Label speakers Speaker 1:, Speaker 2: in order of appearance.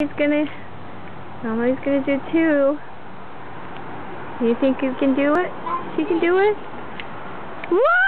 Speaker 1: He's gonna, Mama's gonna do two. You think you can do it? She can do it? Woo!